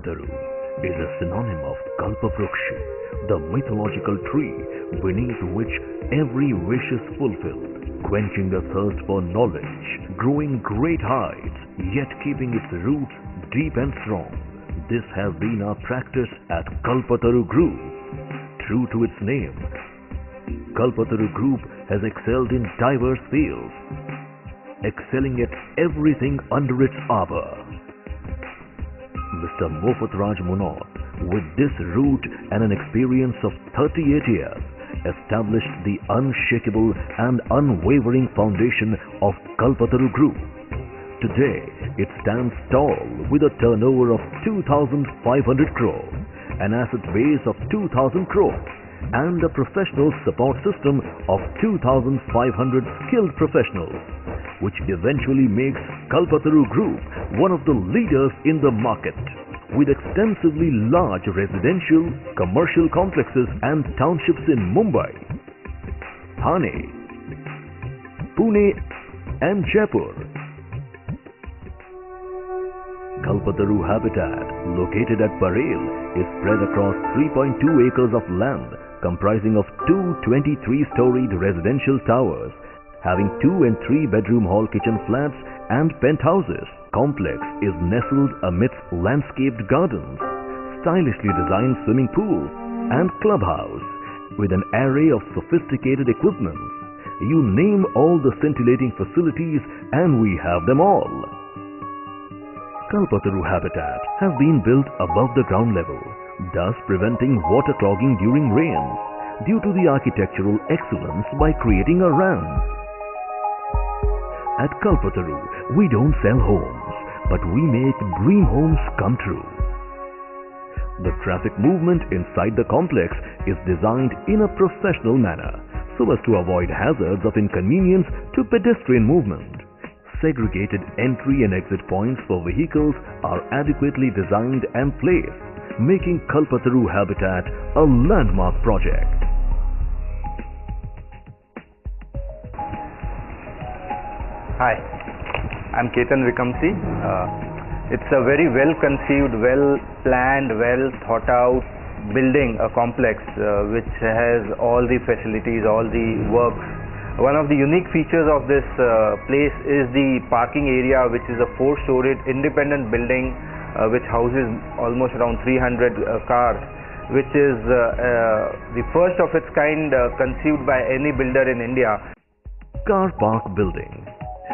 Kalpataru is a synonym of Kalpavruksha, the mythological tree beneath which every wish is fulfilled, quenching the thirst for knowledge, growing great heights, yet keeping its roots deep and strong. This has been our practice at Kalpataru Group. True to its name, Kalpataru Group has excelled in diverse fields, excelling at everything under its arbor. Mr. Mofat Raj Munot, with this root and an experience of 38 years, established the unshakable and unwavering foundation of Kalpataru Group. Today, it stands tall with a turnover of 2,500 crore, an asset base of 2,000 crore, and a professional support system of 2,500 skilled professionals, which eventually makes Kalpataru Group one of the leaders in the market. With extensively large residential, commercial complexes and townships in Mumbai, Thane, Pune and Jaipur. Kalpataru Habitat, located at Parel, is spread across 3.2 acres of land comprising of two 23-storied residential towers having two and three bedroom hall kitchen flats and penthouses. Complex is nestled amidst landscaped gardens, stylishly designed swimming pool and clubhouse with an array of sophisticated equipment. You name all the scintillating facilities and we have them all. Kalpataru Habitat has been built above the ground level, thus preventing water clogging during rains due to the architectural excellence by creating a ramp. At Kalpataru, we don't sell homes, but we make dream homes come true. The traffic movement inside the complex is designed in a professional manner so as to avoid hazards of inconvenience to pedestrian movement. Segregated entry and exit points for vehicles are adequately designed and placed, making Kalpataru Habitat a landmark project. Hi, I'm Ketan Vikamsi. Uh, it's a very well conceived, well planned, well thought out building, a complex uh, which has all the facilities, all the works. One of the unique features of this uh, place is the parking area, which is a four storied independent building uh, which houses almost around 300 uh, cars. Which is uh, uh, the first of its kind uh, conceived by any builder in India. Car Park Building.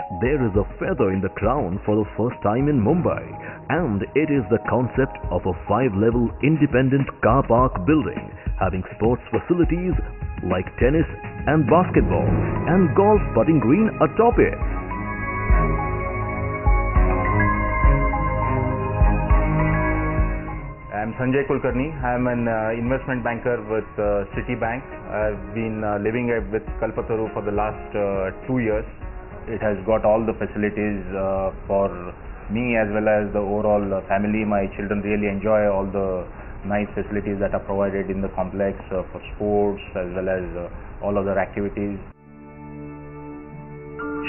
There is a feather in the crown for the first time in Mumbai, and it is the concept of a five level independent car park building having sports facilities like tennis and basketball and golf putting green atop it. I'm Sanjay Kulkarni. I'm an uh, investment banker with uh, Citibank. I've been uh, living uh, with Kalpataru for the last uh, two years. It has got all the facilities uh, for me as well as the overall uh, family. My children really enjoy all the nice facilities that are provided in the complex uh, for sports as well as uh, all other activities.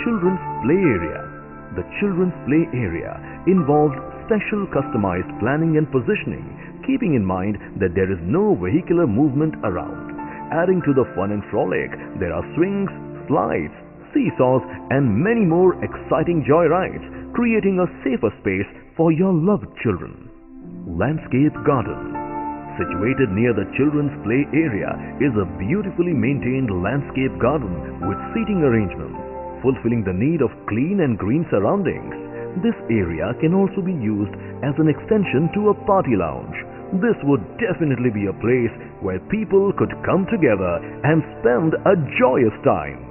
Children's Play Area. The Children's Play Area involves special customized planning and positioning, keeping in mind that there is no vehicular movement around. Adding to the fun and frolic, there are swings, slides, seesaws, and many more exciting joy rides, creating a safer space for your loved children. Landscape Garden. Situated near the children's play area is a beautifully maintained landscape garden with seating arrangements, fulfilling the need of clean and green surroundings. This area can also be used as an extension to a party lounge. This would definitely be a place where people could come together and spend a joyous time.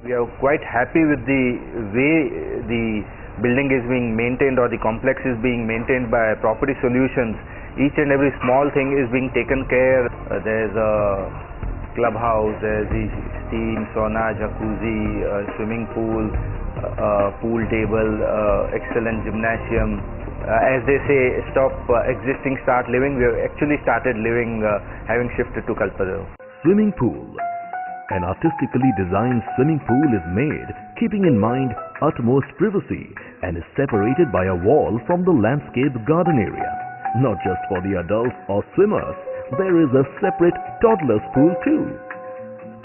We are quite happy with the way the building is being maintained or the complex is being maintained by Property Solutions. Each and every small thing is being taken care. Uh, there's a clubhouse, there's the steam, sauna, jacuzzi, uh, swimming pool, uh, pool table, excellent gymnasium. Uh, as they say, stop uh, existing, start living. We have actually started living, uh, having shifted to Kalpataru. Swimming pool. An artistically designed swimming pool is made keeping in mind utmost privacy and is separated by a wall from the landscape garden area. Not just for the adults or swimmers, there is a separate toddler's pool too.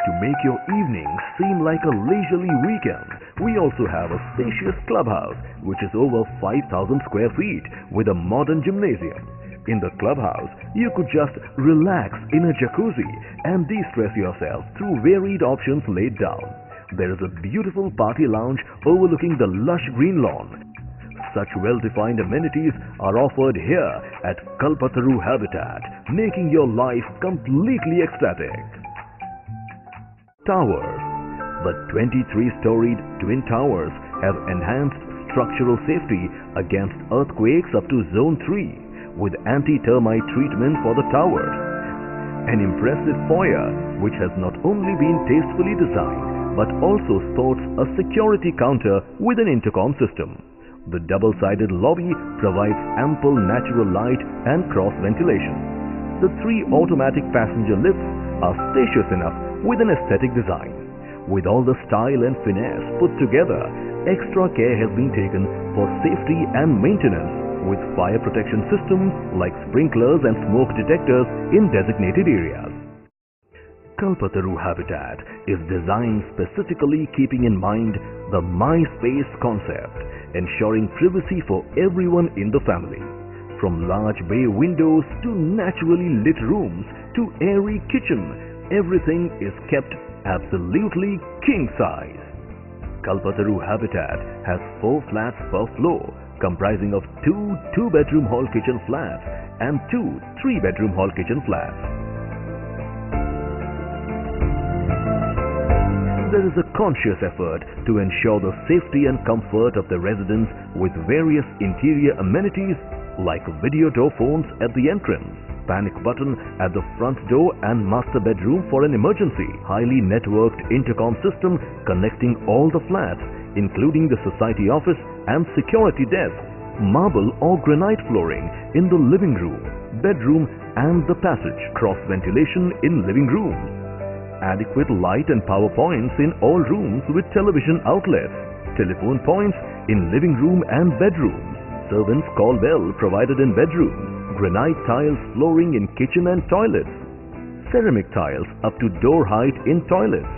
To make your evening seem like a leisurely weekend, we also have a spacious clubhouse which is over 5000 square feet with a modern gymnasium. In the clubhouse, you could just relax in a jacuzzi and de-stress yourself through varied options laid down. There is a beautiful party lounge overlooking the lush green lawn. Such well-defined amenities are offered here at Kalpataru Habitat, making your life completely ecstatic. Towers The 23-storied twin towers have enhanced structural safety against earthquakes up to Zone 3 with anti-termite treatment for the towers. An impressive foyer which has not only been tastefully designed but also sports a security counter with an intercom system. The double-sided lobby provides ample natural light and cross ventilation. The three automatic passenger lifts are spacious enough with an aesthetic design. With all the style and finesse put together, extra care has been taken for safety and maintenance with fire protection systems like sprinklers and smoke detectors in designated areas. Kalpataru Habitat is designed specifically keeping in mind the MySpace concept, ensuring privacy for everyone in the family. From large bay windows to naturally lit rooms to airy kitchen, everything is kept absolutely king size. Kalpataru Habitat has four flats per floor comprising of two two-bedroom hall kitchen flats and two three-bedroom hall kitchen flats. There is a conscious effort to ensure the safety and comfort of the residents with various interior amenities like video door phones at the entrance, panic button at the front door and master bedroom for an emergency, highly networked intercom system connecting all the flats including the society office and security desk, marble or granite flooring in the living room, bedroom and the passage, cross ventilation in living rooms, adequate light and power points in all rooms with television outlets, telephone points in living room and bedroom, servants call bell provided in bedrooms, granite tiles flooring in kitchen and toilets, ceramic tiles up to door height in toilets,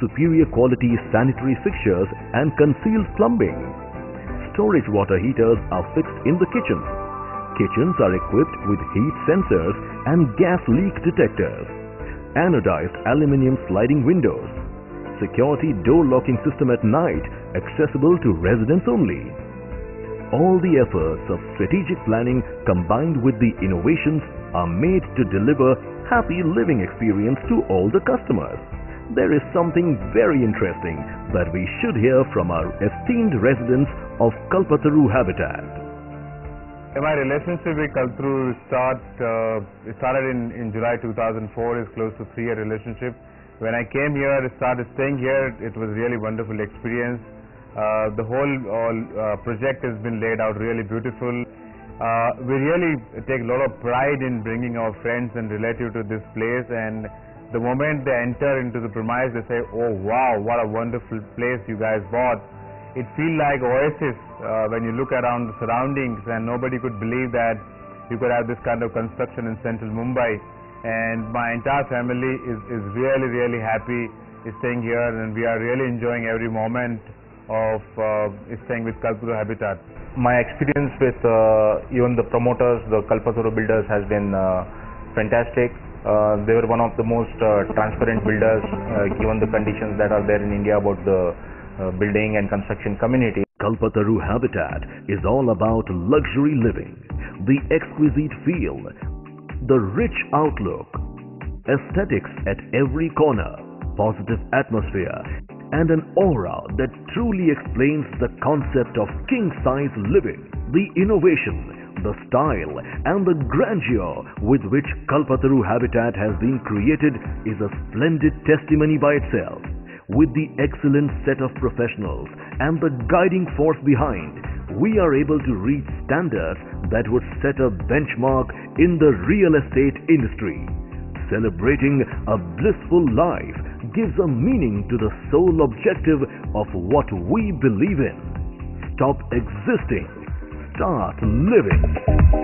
superior quality sanitary fixtures and concealed plumbing. Storage water heaters are fixed in the kitchen. Kitchens are equipped with heat sensors and gas leak detectors. Anodized aluminium sliding windows. Security door locking system at night accessible to residents only. All the efforts of strategic planning combined with the innovations are made to deliver happy living experience to all the customers. There is something very interesting that we should hear from our esteemed residents of Kalpataru Habitat. My relationship with Kalpataru start, uh, started in, in July 2004. It's close to three year relationship. When I came here, I started staying here. It was really wonderful experience. Uh, the whole all, uh, project has been laid out really beautiful. Uh, we really take a lot of pride in bringing our friends and relatives to this place and the moment they enter into the premise they say oh wow what a wonderful place you guys bought it feels like oasis uh, when you look around the surroundings and nobody could believe that you could have this kind of construction in central Mumbai and my entire family is, is really really happy staying here and we are really enjoying every moment of uh, staying with Kalpataru Habitat. My experience with uh, even the promoters, the Kalpataru builders has been uh, fantastic. Uh, they were one of the most uh, transparent builders given the conditions that are there in India about the uh, building and construction community. Kalpataru Habitat is all about luxury living, the exquisite feel, the rich outlook, aesthetics at every corner, positive atmosphere, and an aura that truly explains the concept of king-size living, the innovation, the style, and the grandeur with which Kalpataru Habitat has been created is a splendid testimony by itself. With the excellent set of professionals and the guiding force behind, we are able to reach standards that would set a benchmark in the real estate industry. Celebrating a blissful life gives a meaning to the sole objective of what we believe in. Stop existing. Start living.